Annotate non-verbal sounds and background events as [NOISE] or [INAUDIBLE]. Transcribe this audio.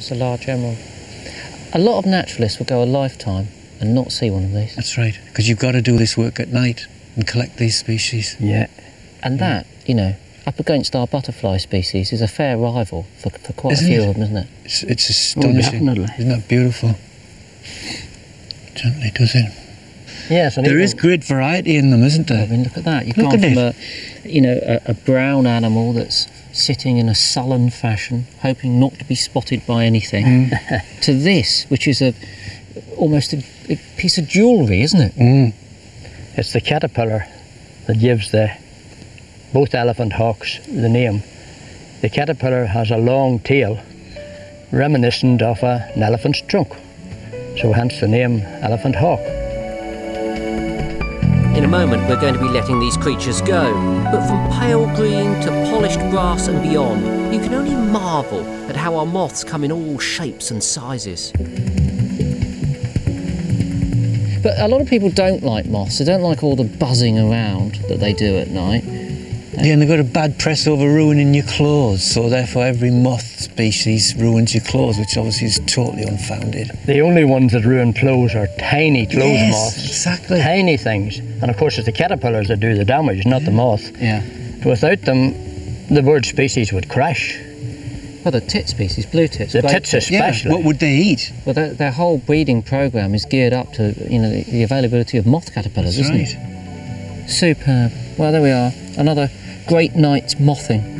It's a large emerald. A lot of naturalists will go a lifetime and not see one of these. That's right, because you've got to do this work at night and collect these species. Yeah. And mm. that, you know, up against our butterfly species is a fair rival for, for quite Isn't a few it? of them, isn't it? It's, it's astonishing. definitely. Isn't that beautiful? Gently does it. Yes, and There even- is oh. great variety in them, isn't there? I mean, look at that. You've Look gone at from it. a, you know, a, a brown animal that's sitting in a sullen fashion, hoping not to be spotted by anything, Mm. [LAUGHS] to this, which is a almost a, a piece of jewellery, isn't it? Mm. It's the caterpillar that gives the both elephant hawks the name. The caterpillar has a long tail reminiscent of a, an elephant's trunk, so hence the name elephant hawk. In a moment, we're going to be letting these creatures go, but from pale green to polished brass and beyond, you can only marvel at how our moths come in all shapes and sizes. But a lot of people don't like moths. They don't like all the buzzing around that they do at night. Yeah, and they've got a bad press over ruining your clothes, so therefore every moth species ruins your clothes, which obviously is totally unfounded. The only ones that ruin clothes are tiny clothes Yes, moths. exactly. Tiny things. And of course, it's the caterpillars that do the damage, not the moth. Yeah. Without them, the bird species would crash. Well, the tit species, blue tits. The great tits Yeah, what would they eat? Well, their, their whole breeding program is geared up to, you know, the, the availability of moth caterpillars, That's isn't it? Superb. Well, there we are. Another great night's mothing.